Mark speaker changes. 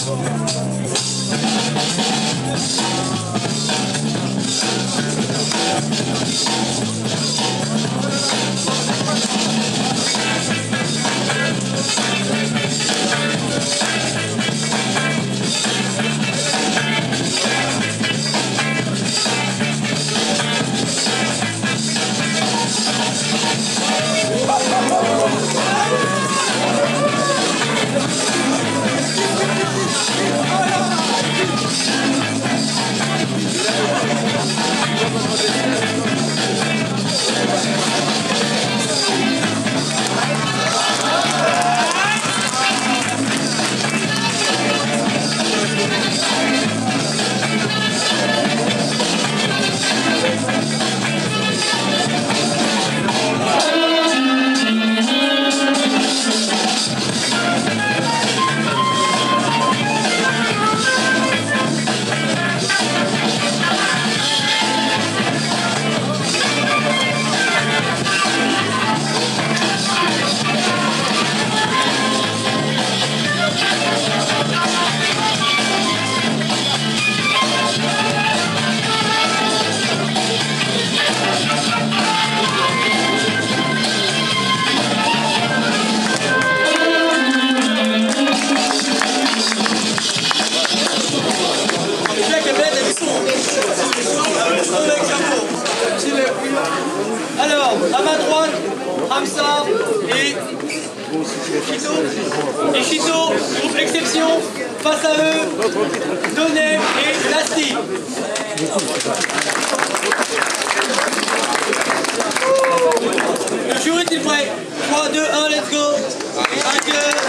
Speaker 1: Thank you. Et Chito, exception, face à eux, Donem et Lasti. Le jury est-il prêt 3, 2, 1, let's go